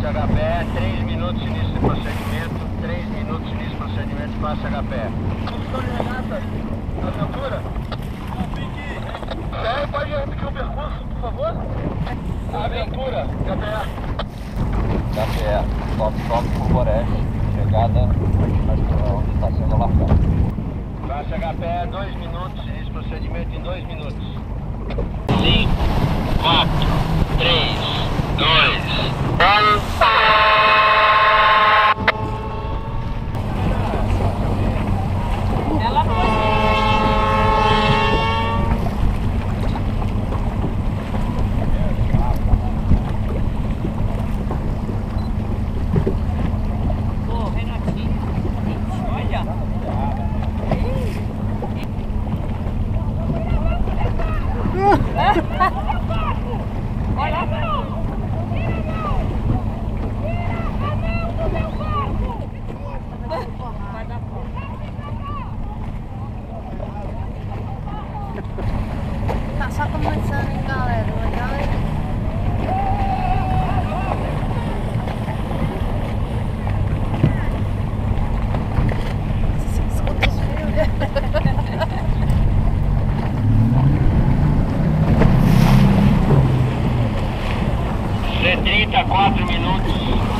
Classe HPE, 3 minutos início do procedimento, 3 minutos início do procedimento, classe HPE. Condução de regata, aventura. É, pode repetir o percurso, por favor? Aventura, HPE. HPE, top, top, Borboreste, chegada onde está sendo alargado. Classe HPE, 2 minutos, início do procedimento em 2 minutos. Tá só começando, hein, galera? C30, 4 minutos. Classe C30, 4 minutos.